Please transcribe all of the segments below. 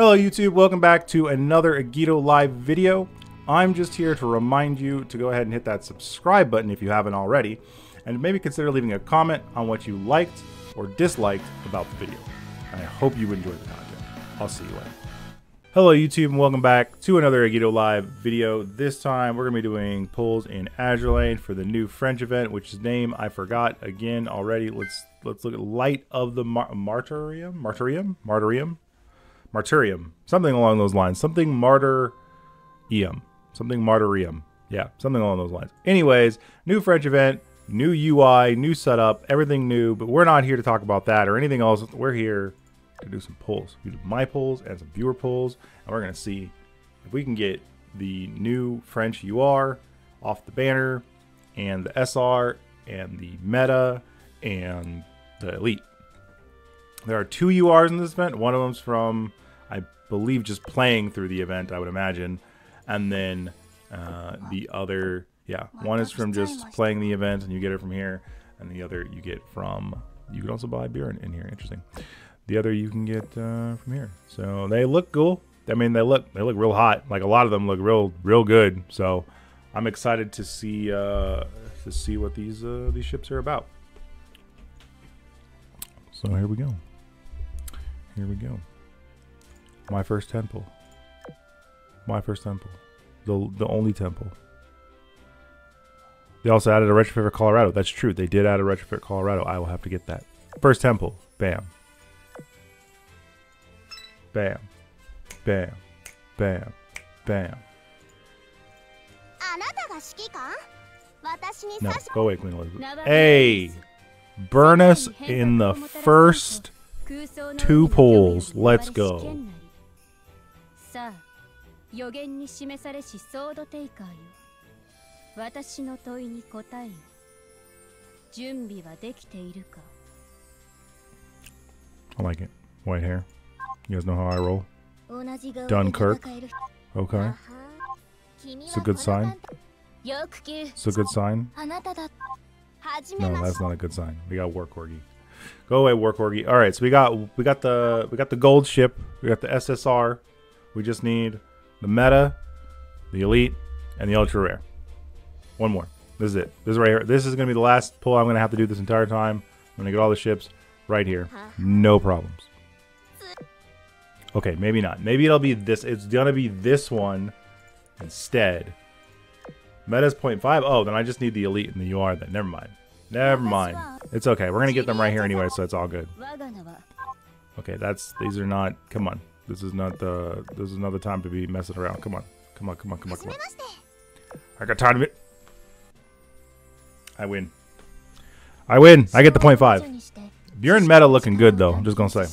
Hello YouTube, welcome back to another Agito Live video. I'm just here to remind you to go ahead and hit that subscribe button if you haven't already, and maybe consider leaving a comment on what you liked or disliked about the video. And I hope you enjoyed the content. I'll see you later. Hello YouTube and welcome back to another Agito Live video. This time we're going to be doing pulls in Azur Lane for the new French event, which is name I forgot again already. Let's let's look at Light of the Mar Martyrium? Martyrium? Martyrium? Martyrium. Something along those lines. Something Martyrium. Something Martyrium. Yeah, something along those lines. Anyways, new French event, new UI, new setup, everything new, but we're not here to talk about that or anything else. We're here to do some polls. We do my polls and some viewer polls, and we're gonna see if we can get the new French UR off the banner and the SR and the meta and the elite. There are two URs in this event. One of them's from, believe, just playing through the event, I would imagine. And then uh, the other, yeah, one is from just playing the event and you get it from here. And the other you get from, you can also buy beer in, in here. Interesting the other you can get uh, from here. So they look cool. I mean, they look they look real hot. Like a lot of them look real real good. So I'm excited to see uh, to see what these uh, these ships are about. So here we go. Here we go. My first temple. My first temple. The the only temple. They also added a retrofit for Colorado. That's true. They did add a retrofit for Colorado. I will have to get that. First temple. Bam. Bam. Bam. Bam. Bam. No, go away, Queen Elizabeth. Hey! Burn us in the first two pulls. Let's go. 予言に示されしソードテイカーよ私の問いに答えよ準備はできているか I like it. White hair. You guys know how I roll? Dunkerque. Okay. It's a good sign. It's a good sign. No, that's not a good sign. We got War Corgi. Go away, War Corgi. All right, so we got we got the we got the gold ship. We got the SSR. We just need the meta, the elite, and the ultra rare. One more. This is it. This is right here. This is gonna be the last pull I'm gonna have to do this entire time. I'm gonna get all the ships right here. No problems. Okay, maybe not. Maybe it'll be this. It's gonna be this one instead. Meta's 0.5. Oh, then I just need the elite and the UR then. Never mind. Never mind. It's okay. We're gonna get them right here anyway, so it's all good. Okay, that's these are not. Come on. This is not the. This is another time to be messing around. Come on. Come on. Come on. Come on. Come on. I got time of it. I win. I win. I get the 0.5. Bjorn meta looking good though. I'm just gonna say.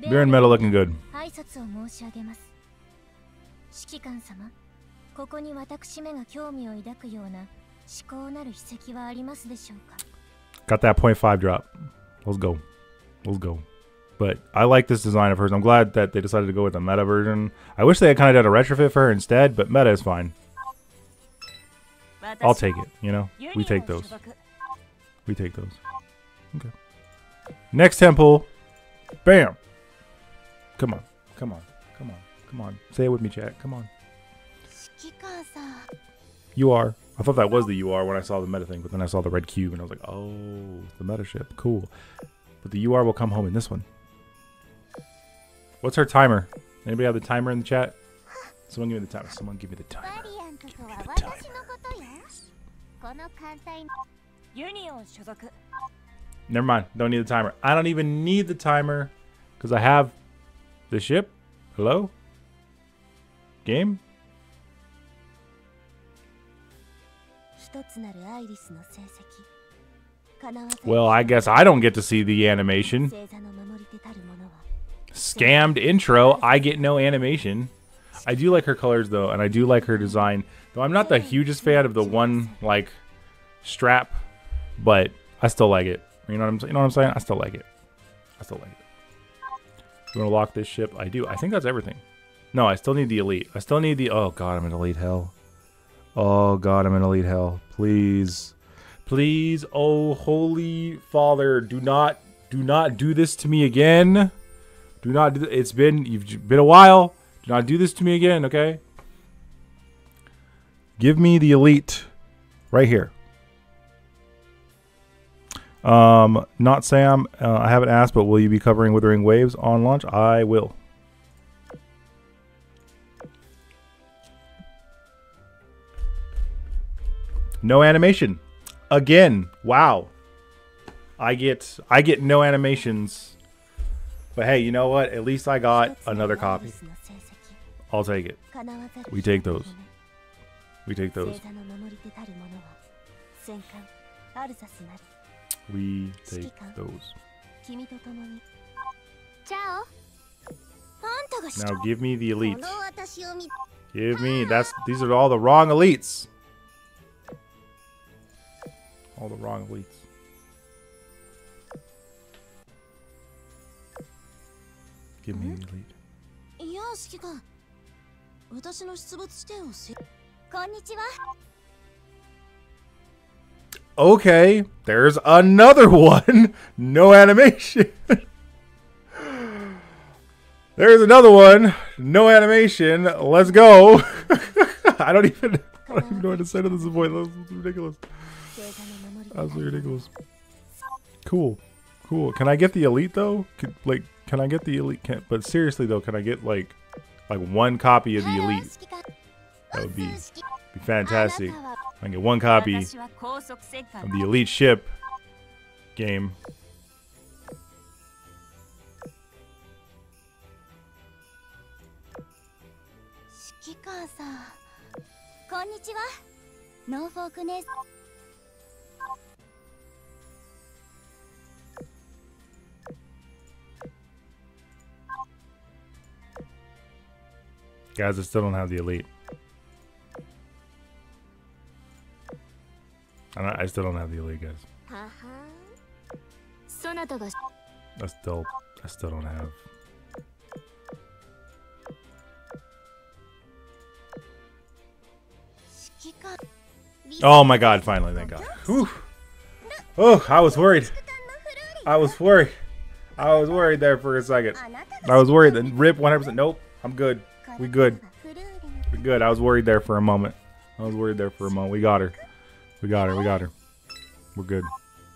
Baron Metal looking good. Got that 0.5 drop. Let's go. Let's go. But I like this design of hers. I'm glad that they decided to go with the meta version. I wish they had kind of done a retrofit for her instead, but meta is fine. I'll take it, you know? We take those. We take those. Okay. Next temple. Bam. Come on. Come on. Come on. Come on. Say it with me, chat. Come on. You are. I thought that was the UR when I saw the meta thing, but then I saw the red cube and I was like, oh, the meta ship. Cool. But the UR will come home in this one. What's her timer? Anybody have the timer in the chat? Someone give me the timer. Someone give me the timer. Never mind. Don't need the timer. I don't even need the timer because I have the ship? Hello? Game? Well, I guess I don't get to see the animation. Scammed intro. I get no animation. I do like her colors though, and I do like her design. Though I'm not the hugest fan of the one like strap, but I still like it. You know what I'm you know what I'm saying? I still like it. I still like it. You want to lock this ship? I do. I think that's everything. No, I still need the elite. I still need the... Oh, God, I'm in elite hell. Oh, God, I'm in elite hell. Please. Please, oh, holy father, do not, do not do this to me again. Do not do It's been, you've been a while. Do not do this to me again, okay? Give me the elite right here. Um, not Sam. Uh, I haven't asked, but will you be covering Wuthering Waves on launch? I will. No animation. Again. Wow. I get I get no animations. But hey, you know what? At least I got another copy. I'll take it. We take those. We take those. We take those. Now give me the elite. Give me that's these are all the wrong elites. All the wrong elites. Give me the elite. いや指揮官私の出没地点をせこんにちは Okay, there's another one. No animation. there's another one. No animation. Let's go. I don't even I don't even know what to say to this boy. That's ridiculous. Absolutely ridiculous. Cool. Cool. Can I get the elite though? Can, like can I get the elite can, but seriously though, can I get like like one copy of the elite? That would be be fantastic. I can get one copy of the elite ship game. Guys, I still don't have the elite. I, don't, I still don't have the elite, guys. I still, I still don't have. Oh my god, finally, thank god. Whew. Oh, I was worried. I was worried. I was worried there for a second. I was worried. Then rip 100%. Nope, I'm good. We good. We good. I was worried there for a moment. I was worried there for a moment. We got her. We got her. We got her. We're good.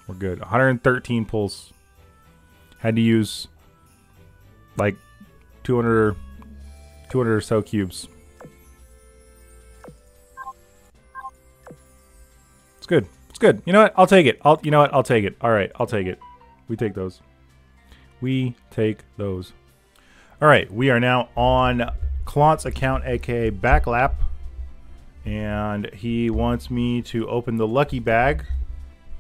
We're good. 113 pulls. Had to use like 200, 200 or so cubes. It's good. It's good. You know what? I'll take it. I'll. You know what? I'll take it. All right. I'll take it. We take those. We take those. All right. We are now on Klont's account, aka Backlap, and he wants me to open the lucky bag,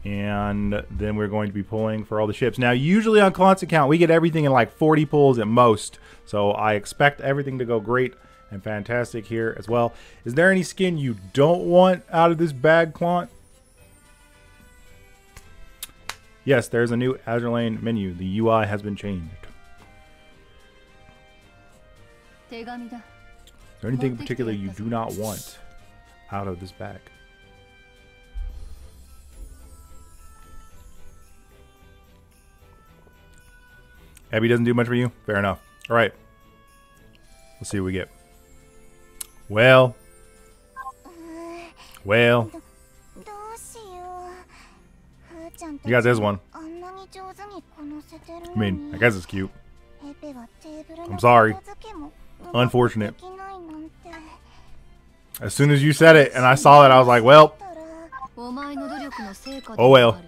and then we're going to be pulling for all the ships. Now, usually on Klont's account, we get everything in like 40 pulls at most, so I expect everything to go great and fantastic here as well. Is there any skin you don't want out of this bag, Klont? Yes, there's a new Azur Lane menu. The UI has been changed. Is there anything in particular you do not want out of this bag? Abby doesn't do much for you? Fair enough. All right. Let's see what we get. Well. Well. You guys, there's one. I mean, I guess it's cute. I'm sorry. Unfortunate. As soon as you said it and I saw it, I was like, well. Oh well.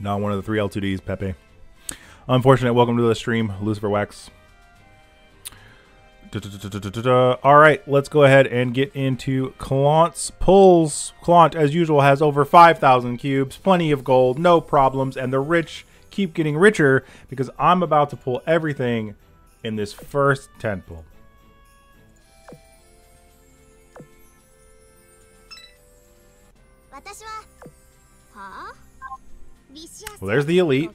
Not one of the three L2Ds, Pepe. Unfortunate. Welcome to the stream, Lucifer Wax. Da, da, da, All right, let's go ahead and get into Klont's pulls. Klont, as usual, has over 5,000 cubes, plenty of gold, no problems, and the rich keep getting richer because I'm about to pull everything in this first 10 pull. Well, there's the elite.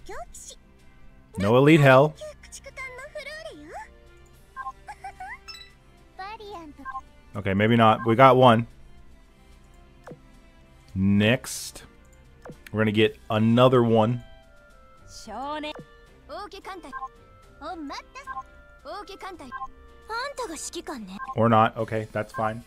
No elite hell. Okay, maybe not. We got one. Next, we're going to get another one. Or not. Okay, that's fine.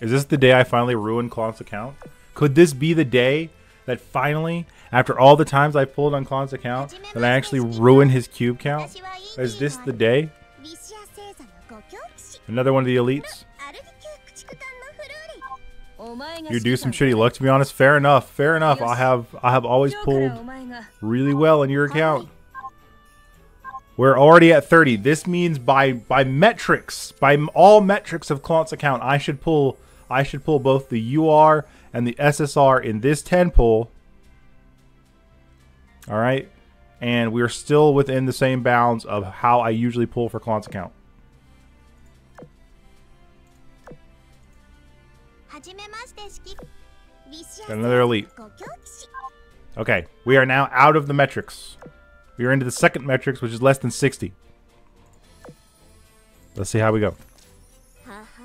Is this the day I finally ruined Klon's account? Could this be the day that finally, after all the times I pulled on Klon's account, that I actually ruined his cube count? Is this the day? Another one of the elites? You do some shitty luck, to be honest. Fair enough. Fair enough. I have I have always pulled really well in your account. We're already at 30. This means by by metrics, by all metrics of Clant's account, I should pull I should pull both the UR and the SSR in this 10 pull. All right. And we're still within the same bounds of how I usually pull for Klon's account. Got another elite. Okay, we are now out of the metrics. We are into the second metrics, which is less than 60. Let's see how we go. Uh-huh.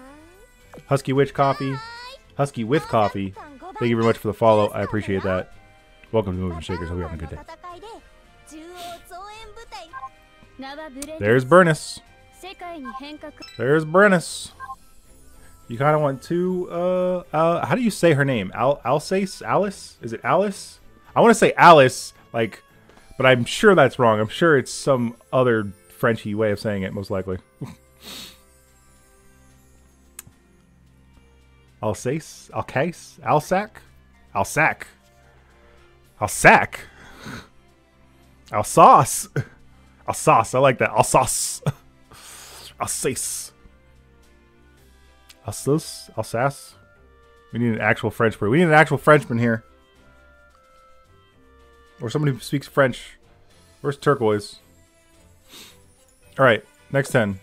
Husky Witch Coffee. Husky with Coffee. Thank you very much for the follow. I appreciate that. Welcome to Moving Shakers. Hope you're having a good day. There's Brennus. There's Brennus. You kind of want to, uh, uh, how do you say her name? Al- Alsace? Alice? Is it Alice? I want to say Alice, like, but I'm sure that's wrong. I'm sure it's some other Frenchy way of saying it, most likely. Alsace? Alcace? Alsac? Alsac? Alsac? Alsace? Alsace. I like that. Alsace. Alsace. Alsace? Alsace? We need an actual Frenchman. We need an actual Frenchman here. Or somebody who speaks French. Where's Turquoise? Alright, next 10.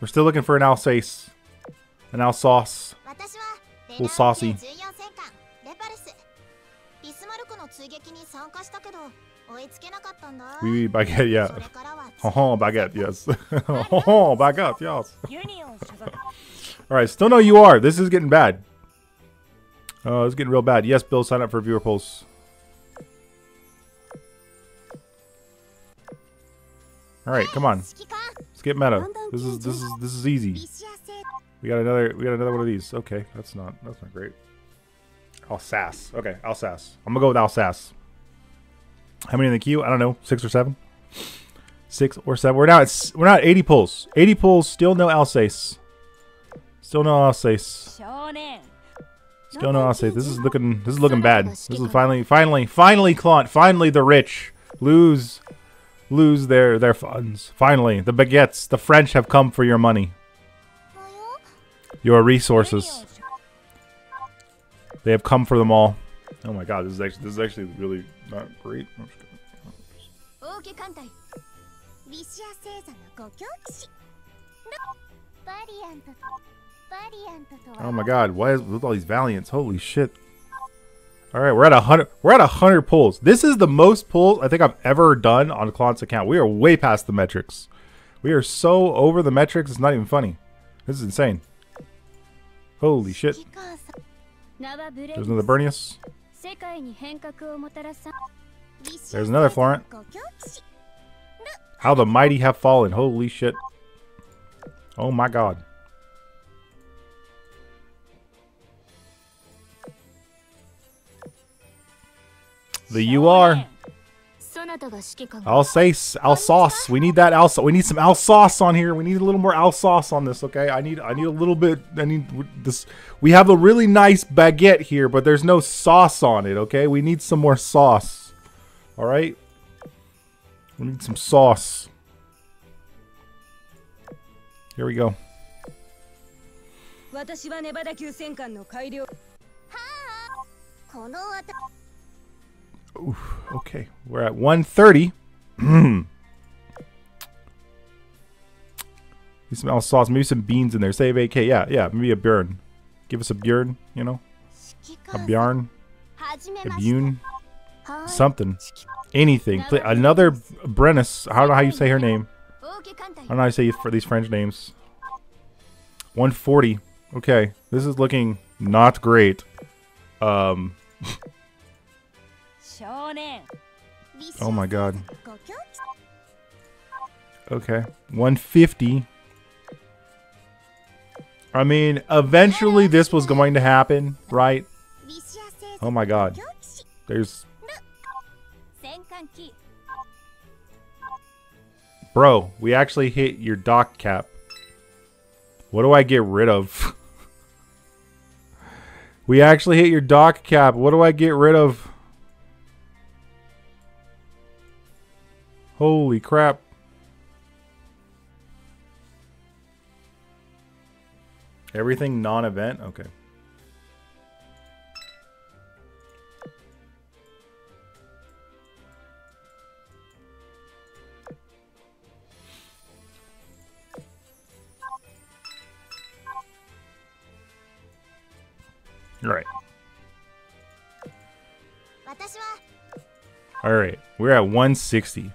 We're still looking for an Alsace. An Alsace. A little saucy. We oui, baguette, yeah. Oh, baguette, yes. oh, baguette, yes. Oh, Alright, still no you are. This is getting bad. Oh, it's getting real bad. Yes, Bill, sign up for viewer polls. Alright, come on. Let's get meta. This is this is this is easy. We got another we got another one of these. Okay, that's not that's not great. Alsace. Okay, Alsace. I'm gonna go with Alsace. How many in the queue? I don't know. Six or seven? Six or seven. We're now at we're not 80 pulls. 80 pulls, still no Alsace. Still no Alsace. Still no Alsace. This is looking this is looking bad. This is finally finally finally Klont. Finally the rich lose lose their their funds. Finally, the baguettes, the French have come for your money. Your resources. They have come for them all. Oh my god, this is actually this is actually really not great. Oh my god, why is with all these valiants? Holy shit. Alright, we're at a hundred we're at a hundred pulls. This is the most pulls I think I've ever done on Klont's account. We are way past the metrics. We are so over the metrics, it's not even funny. This is insane. Holy shit. There's another Brennus. There's another Florent. How the mighty have fallen. Holy shit. Oh my god. The UR. Alsace, Alsace. We need that Alsace. We need some Alsace on here. We need a little more Alsace on this. Okay, I need, I need a little bit. I need this. We have a really nice baguette here, but there's no sauce on it. Okay, we need some more sauce. All right, we need some sauce. Here we go. Oof, okay, we're at 130. some sauce, maybe some beans in there. Save AK, yeah, yeah, maybe a burn. Give us a burn, you know? A bjorn, a bune, something, anything. Another Brennus. I don't know how you say her name. I don't know how you say for these French names. 140. Okay, this is looking not great. Um, Oh my god. Okay. 150. I mean, eventually this was going to happen, right? Oh my god. There's... Bro, we actually hit your dock cap. What do I get rid of? we actually hit your dock cap. What do I get rid of? Holy crap. Everything non-event? Okay. All right. All right. We're at 160.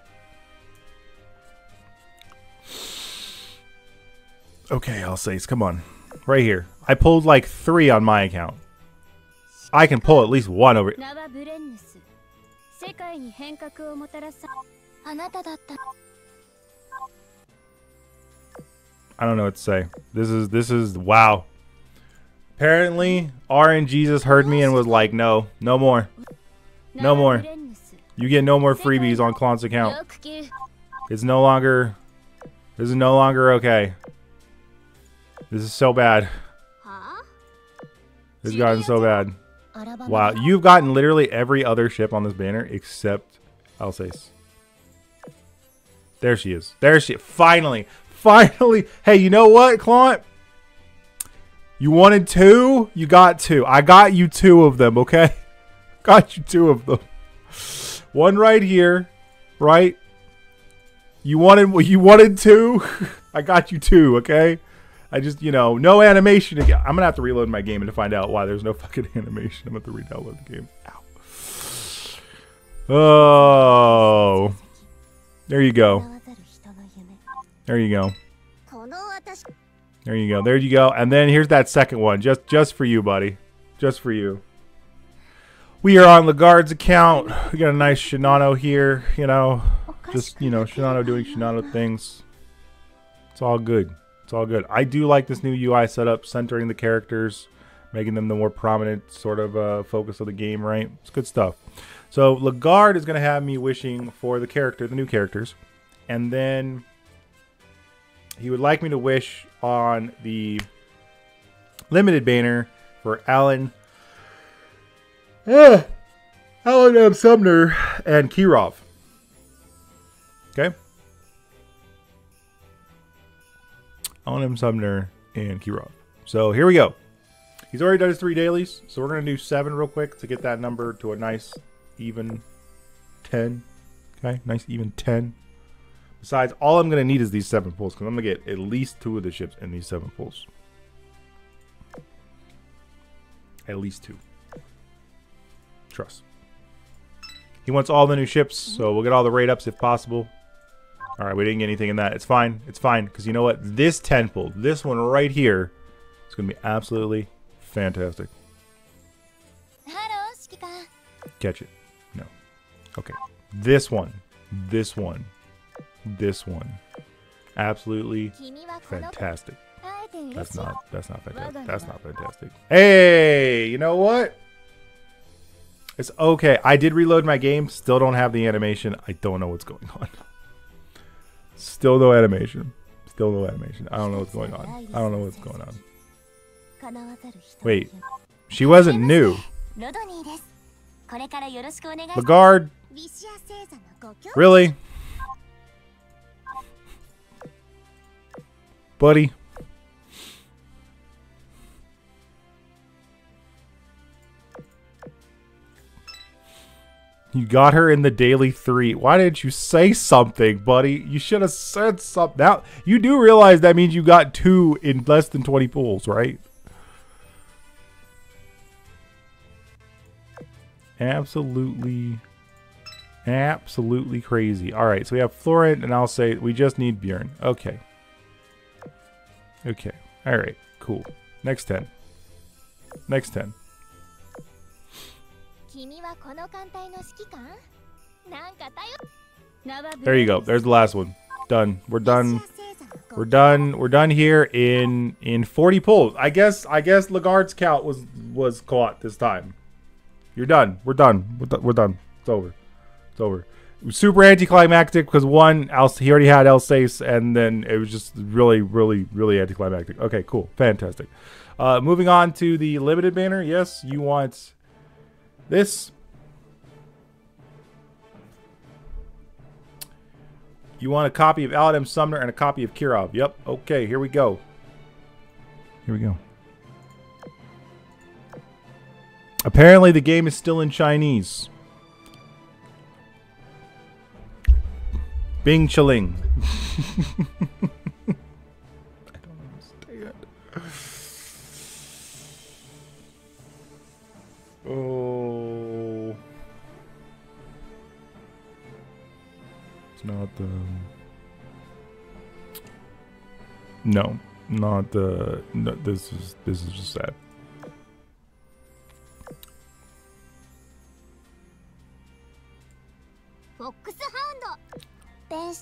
Okay, I'll say it's come on. Right here. I pulled like three on my account. I can pull at least one over. I don't know what to say. This is this is wow. Apparently, RNG Jesus heard me and was like, "No, no more, no more. You get no more freebies on Klon's account. It's no longer, this is no longer okay." This is so bad. This has gotten so bad. Wow, you've gotten literally every other ship on this banner except Alsace. There she is. There she Finally. Finally. Hey, you know what, Klont? You wanted two? You got two. I got you two of them, okay? Got you two of them. One right here, right? You wanted you wanted two? I got you two, okay? I just, you know, no animation. I'm going to have to reload my game and to find out why there's no fucking animation. I'm going to re-download the game. Ow. Oh. There you go. There you go. There you go. There you go. And then here's that second one. Just just for you, buddy. Just for you. We are on Lagarde's account. We got a nice Shinano here, you know. Just, you know, Shinano doing Shinano things. It's all good. It's all good. I do like this new UI setup, centering the characters, making them the more prominent sort of uh, focus of the game, right? It's good stuff. So Lagarde is going to have me wishing for the character, the new characters. And then he would like me to wish on the limited banner for Allen. Uh, Allen M. Sumner and Kirov. Okay. Allen M. Sumner and Kirov. So here we go. He's already done his three dailies, so we're gonna do seven real quick to get that number to a nice even ten. Okay, nice even ten. Besides, all I'm gonna need is these seven pulls because I'm gonna get at least two of the ships in these seven pulls. At least two. Trust. He wants all the new ships, so we'll get all the rate ups if possible. All right, we didn't get anything in that. It's fine. It's fine. Because you know what? This temple, this one right here, it's going to be absolutely fantastic. Catch it. No. Okay. This one. This one. This one. Absolutely fantastic. That's not that's not fantastic. That's not fantastic. Hey, you know what? It's okay. I did reload my game. Still don't have the animation. I don't know what's going on. Still no animation. Still no animation. I don't know what's going on. I don't know what's going on. Wait. She wasn't new. Lagarde. Really? Buddy. You got her in the daily three. Why didn't you say something, buddy? You should have said something. Now you do realize that means you got two in less than twenty pools, right? Absolutely, absolutely crazy. All right, so we have Florent, and I'll say we just need Bjorn. Okay. Okay. All right. Cool. Next 10. Next 10. 君はこの艦隊の指揮官なんか頼ナバブ There you go. There's the last one. Done. We're done. We're done. We're done here in in 40 pulls. I guess I guess Lagarde's count was was caught this time. You're done. We're done. We're, do- we're done. It's over. It's over. It was super anticlimactic because one, Al- he already had Alsace, and then it was just really, really, really anticlimactic. Okay, cool, fantastic. Uh, moving on to the limited banner. Yes, you want this. You want a copy of Allen M. Sumner and a copy of Kirov. Yep. Okay, here we go. Here we go. Apparently, the game is still in Chinese. Bing Chiling. I don't understand. It's not the. No, not the. No, this is this is just sad.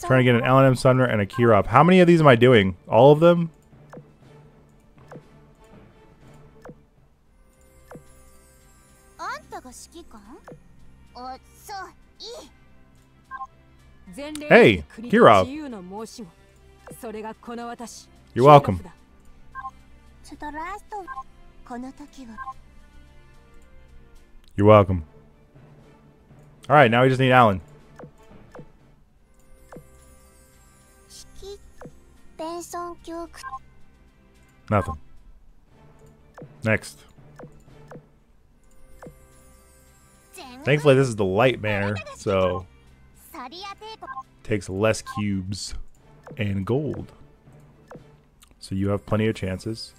Trying to get an Allen M. Sumner and a Kirov. How many of these am I doing? All of them? Hey, Kirov. You're welcome. You're welcome. Alright, now we just need Allen. Nothing. Next. Thankfully, this is the light banner, so takes less cubes and gold. So you have plenty of chances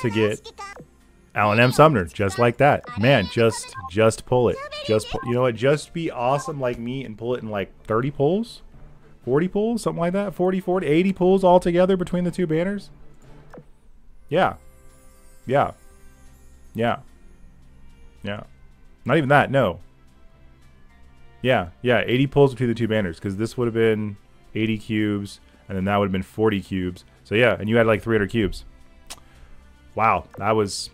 to get Allen M. Sumner, just like that. Man, just just pull it. Just pull, you know what? Just be awesome like me and pull it in like 30 pulls, 40 pulls, something like that. 40, 40, 80 pulls all together between the two banners. Yeah, yeah, yeah, yeah. Not even that. No, yeah, yeah. 80 pulls between the two banners because this would have been 80 cubes, and then that would have been 40 cubes. So yeah, and you had like 300 cubes. Wow, that was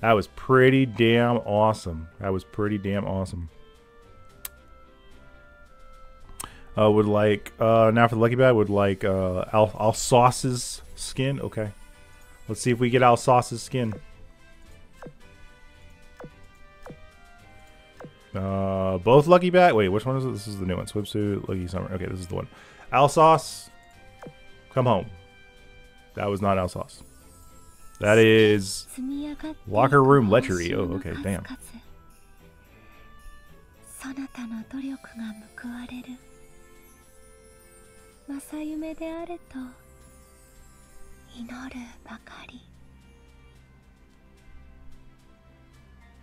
that was pretty damn awesome. That was pretty damn awesome. Uh, would like uh, now for the lucky bag would like uh, Al Alsauce's skin. Okay, let's see if we get Alsauce's skin. Uh, both lucky Bat. Wait, which one is it? This is the new one. Swimsuit, lucky summer. Okay, this is the one. Alsauce, come home. That was not Alsauce. That is Locker room lechery. Oh, okay, damn.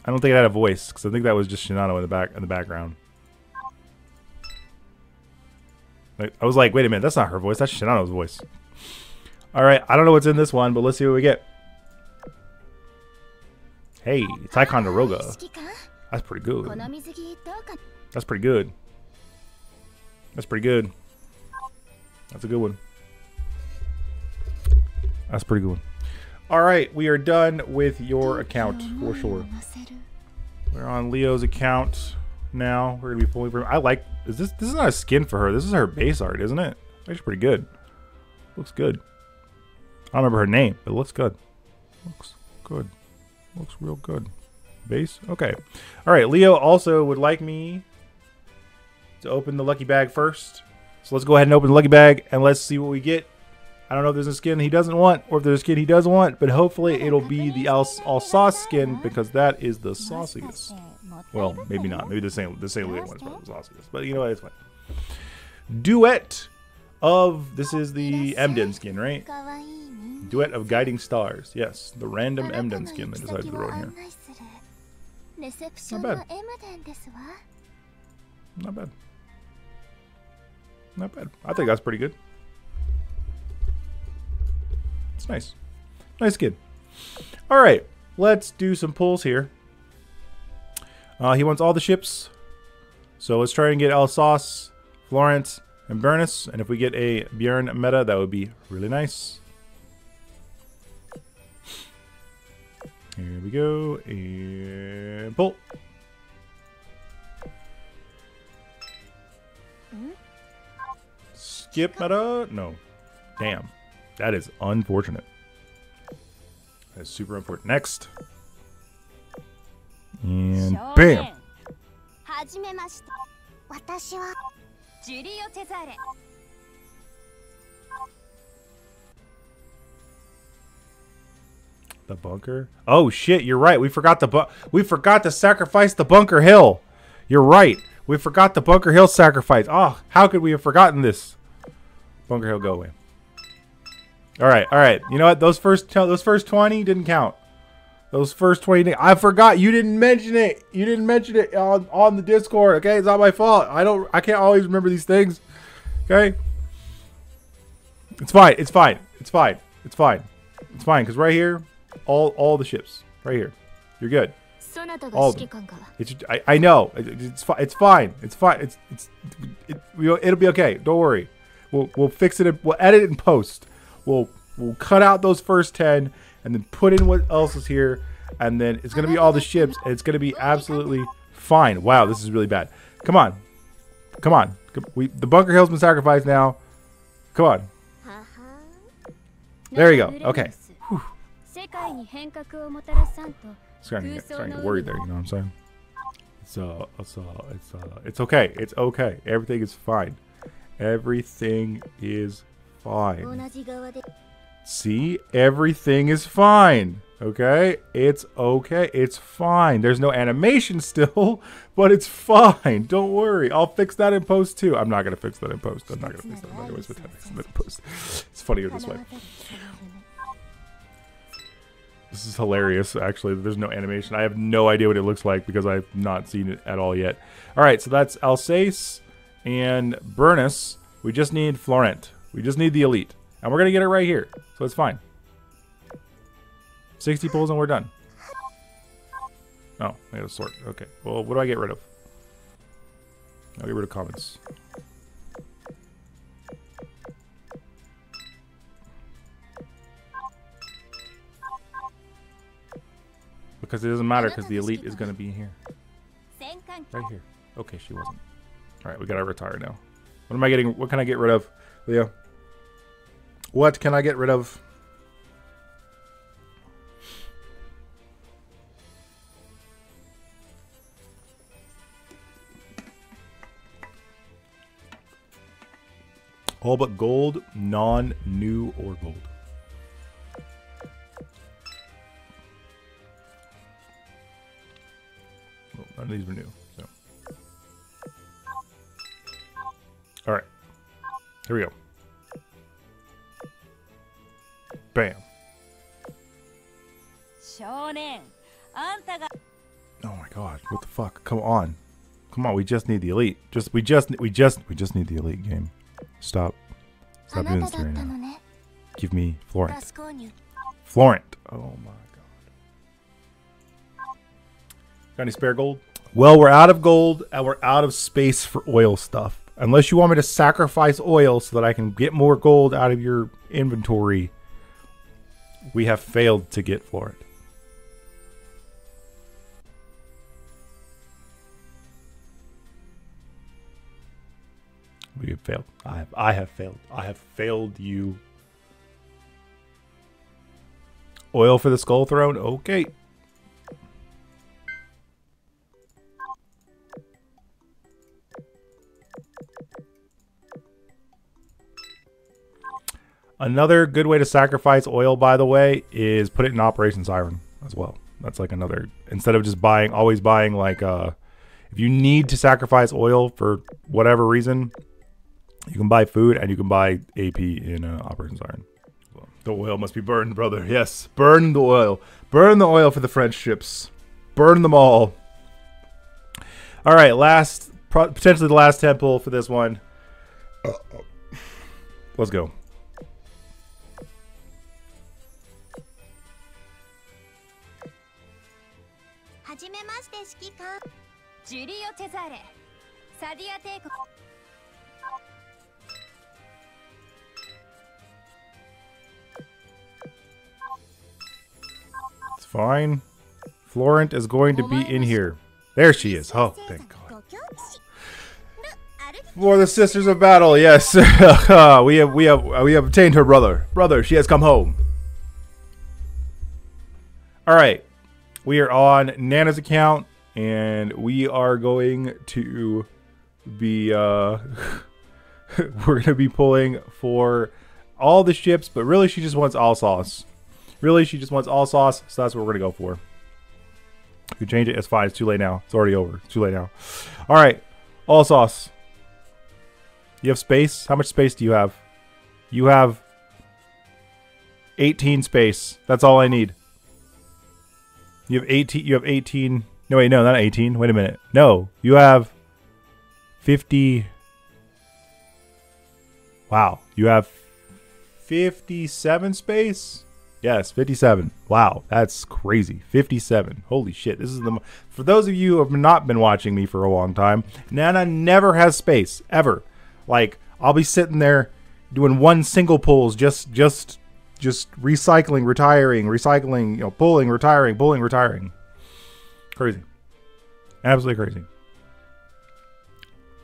I don't think it had a voice because I think that was just Shinano in the back in the background. I was like, wait a minute, that's not her voice. That's Shinano's voice. All right, I don't know what's in this one, but let's see what we get. Hey, Ticonderoga. That's pretty good. That's pretty good. That's pretty good. That's a good one. That's a pretty good one. All right, we are done with your account for sure. We're on Leo's account now. We're gonna be pulling from. I like. Is this? This is not a skin for her. This is her base art, isn't it? Looks pretty good. Looks good. I don't remember her name, but it looks good. Looks good. Looks real good. Base. Okay. All right. Leo also would like me to open the lucky bag first. So let's go ahead and open the lucky bag and let's see what we get. I don't know if there's a skin he doesn't want or if there's a skin he does want, but hopefully it'll be the Alsace skin because that is the sauciest. Well, maybe not. Maybe the same the same one is probably the sauciest. But you know what? It's fine. Duet of this is the Emden skin, right? Duet of Guiding Stars. Yes, the random Emden skin they decided to throw in here. Not bad. Not bad. Not bad. I think that's pretty good. It's nice. Nice kid. All right, let's do some pulls here. Uh, he wants all the ships. So let's try and get Alsace, Florence, and Brennus. And if we get a Bjorn meta, that would be really nice. Here we go. And pull. Skip meta? No. Damn. That is unfortunate. That is super important. Next. And bam! The bunker? Oh shit, you're right. We forgot the bu we forgot to sacrifice the bunker hill. You're right. We forgot the bunker hill sacrifice. Oh, how could we have forgotten this? Bunker hill go away. All right, all right. You know what? Those first those first 20 didn't count. Those first 20 I forgot you didn't mention it. You didn't mention it on on the Discord. Okay? It's not my fault. I don't I can't always remember these things. Okay? It's fine. It's fine. It's fine. It's fine. It's fine cuz right here all all the ships right here. You're good. All it's, I, I know. It's, it's fine. It's fine. It's it's it, will it, be okay. Don't worry. We'll we'll fix it. We'll edit it in post. We'll we'll cut out those first 10 and then put in what else is here and then it's going to be all the ships and it's going to be absolutely fine. Wow, this is really bad. Come on. Come on. We the bunker hill's been sacrificed now. Come on. There you go. Okay. Starting to, get, starting to get worried there, you know what I'm saying? So, uh, so uh, it's uh, it's okay. It's okay. Everything is fine. Everything is fine. See? Everything is fine. Okay? It's okay. It's fine. There's no animation still, but it's fine. Don't worry. I'll fix that in post too. I'm not going to fix that in post. I'm not going to fix that. I'm not going to waste my time in post. It's funnier this way. This is hilarious, actually. There's no animation. I have no idea what it looks like because I've not seen it at all yet. All right, so that's Alsace and Brennus. We just need Florent. We just need the elite. And we're going to get it right here. So it's fine. 60 pulls and we're done. Oh, I got a sort. Okay. Well, what do I get rid of? I'll get rid of comments. Because it doesn't matter because the elite is going to be here. Right here. Okay, she wasn't. All right, we got to retire now. What am I getting? What can I get rid of, Leo? What can I get rid of? All but gold, non-new or gold. Well, none of these were new. So. All right. Here we go. Bam. Oh my god, what the fuck? Come on. Come on, we just need the elite. Just we just we just we just need the elite game. Stop. Stop doing this right now. Give me Florent. Florent. Oh my god. Got any spare gold? Well, we're out of gold and we're out of space for oil stuff. Unless you want me to sacrifice oil so that I can get more gold out of your inventory, we have failed to get Florent. We have failed. I have I have failed. I have failed you. Oil for the skull throne? Okay. Another good way to sacrifice oil, by the way, is put it in Operation Siren as well. That's like another instead of just buying, always buying like uh, if you need to sacrifice oil for whatever reason, you can buy food and you can buy AP in uh, Operation Siren. The oil must be burned, brother. Yes, burn the oil. Burn the oil for the French ships. Burn them all. All right, last potentially the last temple for this one. Let's go. ジュリオ・チェザーレサディア帝国 It's fine. Florent is going to be in here. There she is. Oh, thank God. ご教騎士ル・アルフ For the sisters of battle, yes. we have we have we have obtained her brother. Brother, she has come home. All right. We are on Nana's account and we are going to be uh we're to be pulling for all the ships, but really she just wants Alsace. Really, she just wants Alsace, so that's what we're going to go for. You change it, it's fine. It's too late now. It's already over. It's too late now. All right. Alsace. You have space? How much space do you have? You have 18 space. That's all I need. You have 18 you have 18 No wait, no, not 18. Wait a minute. No, you have 50 Wow, you have 57 space? Yes, 57. Wow, that's crazy. 57. Holy shit. This is the For those of you who have not been watching me for a long time, Nana never has space ever. Like I'll be sitting there doing one single pulls just just just recycling, retiring, recycling, you know, pulling, retiring, pulling, retiring. Crazy. Absolutely crazy.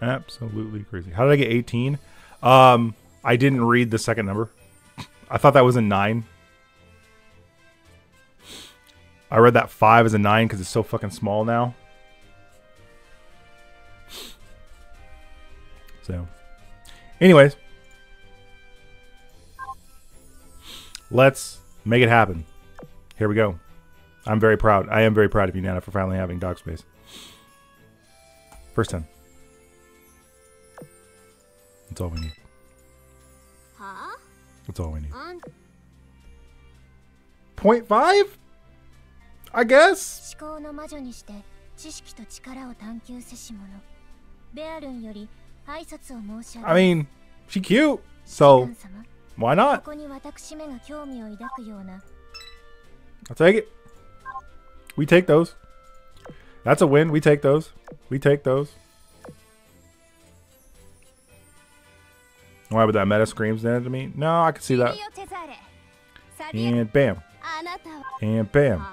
Absolutely crazy. How did I get 18? Um I didn't read the second number. I thought that was a 9. I read that 5 as a 9 cuz it's so fucking small now. So, anyways, let's make it happen. Here we go. I'm very proud. I am very proud of you, Nana, for finally having dog space. First 10. That's all we need. は That's all we need. ああん 0.5? I guess? 思考の魔女にして知識と力を探求せし者ベアルンより挨拶を申し上げ I mean, she cute. So, 神様 why こ not? こに私めが興味を抱くような I'll take it. We take those. That's a win. We take those. We take those. Why would that meta screams then to me? No, I can see that. And bam. And bam.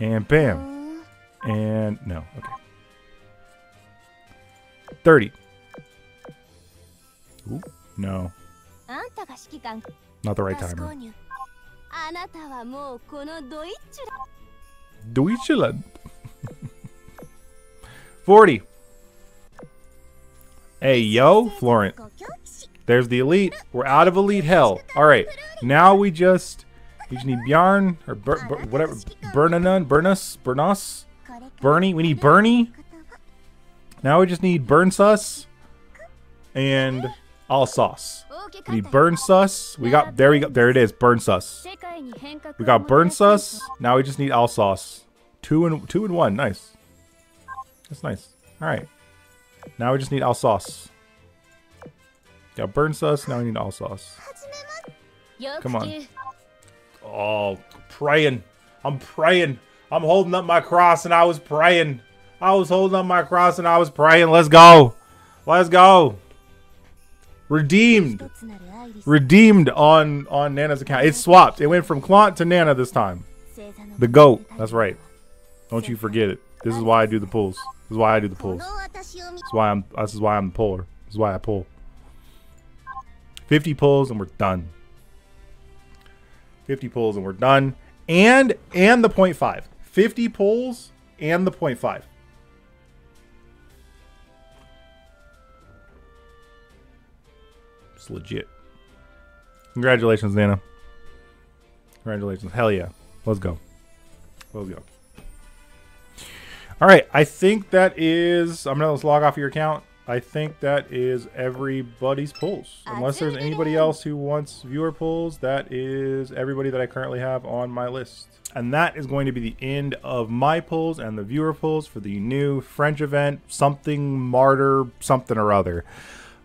And bam. And no. Okay. 30. Ooh, no. Not the right timer. Deutschland. 40. Hey, yo, Florent. There's the elite. We're out of elite hell. All right, now we just we just need Bjarn or Ber, Ber, whatever Bernanun, Bernus, Bernos, Bernie. We need Bernie. Now we just need Burnsus and Alsace. We need burn sus. We got there we go there it is, burn sus. We got burn sus. Now we just need Alsace. Two and two and one, nice. That's nice. Alright. Now we just need Alsace. Got burn sus, now we need Alsace. Come on. Oh praying. I'm praying. I'm holding up my cross and I was praying. I was holding up my cross and I was praying. Let's go. Let's go. Redeemed. Redeemed on, on Nana's account. It swapped. It went from Klont to Nana this time. The GOAT. That's right. Don't you forget it. This is why I do the pulls. This is why I do the pulls. This is why I'm this is why I'm the puller. This is why I pull. 50 pulls and we're done. 50 pulls and we're done. And and the 0.5. 50 pulls and the 0.5. Legit. Congratulations, Nana. Congratulations. Hell yeah. Let's go. Let's go. All right. I think that is. I'm going to log off of your account. I think that is everybody's pulls. Unless there's anybody else who wants viewer pulls, that is everybody that I currently have on my list. And that is going to be the end of my pulls and the viewer pulls for the new French event, something martyr, something or other.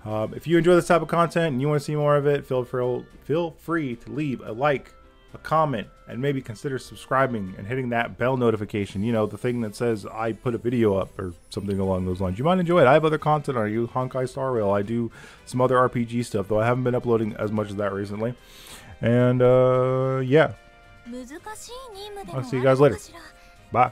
Uh, if you enjoy this type of content and you want to see more of it, feel free, feel free to leave a like, a comment, and maybe consider subscribing and hitting that bell notification. You know, the thing that says I put a video up or something along those lines. You might enjoy it. I have other content on you, Honkai Star Rail. I do some other RPG stuff, though I haven't been uploading as much as that recently. And uh, yeah. I'll see you guys later. Bye.